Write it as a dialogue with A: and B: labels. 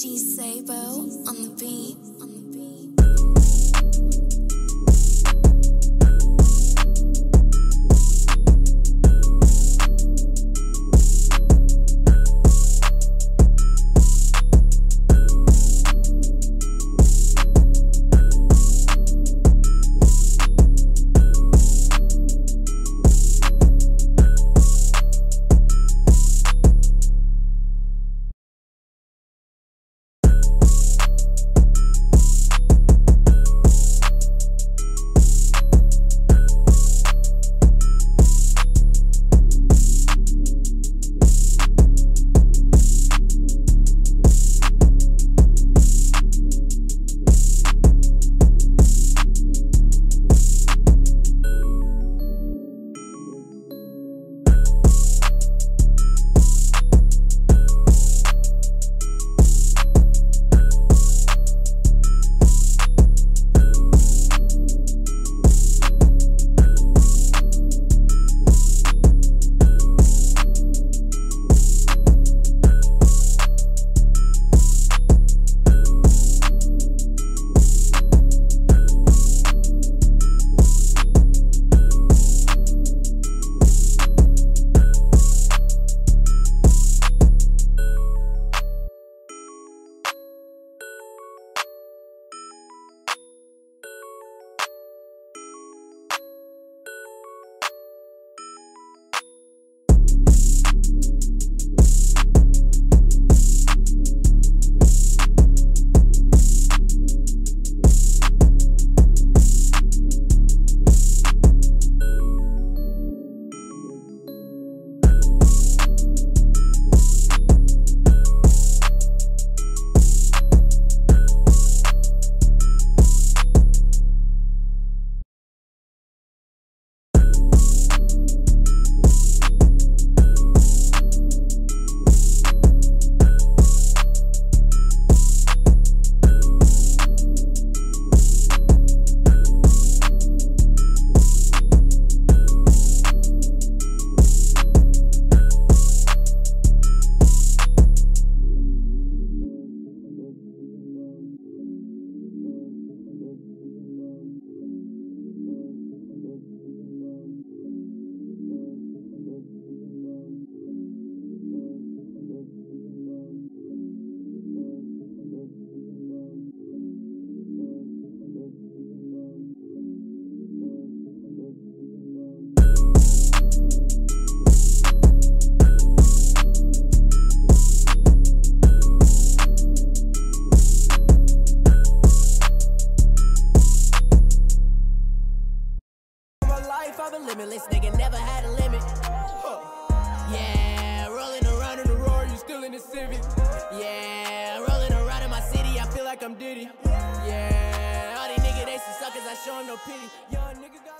A: G Sabo on the beat. On the beat.
B: Life, I've been limitless, nigga, never had a limit. Yeah, rolling around in the roar, you still in the Civic. Yeah, rolling around in my city, I feel like I'm Diddy. Yeah, all these niggas, they some suckers, I show 'em no pity. Young nigga got a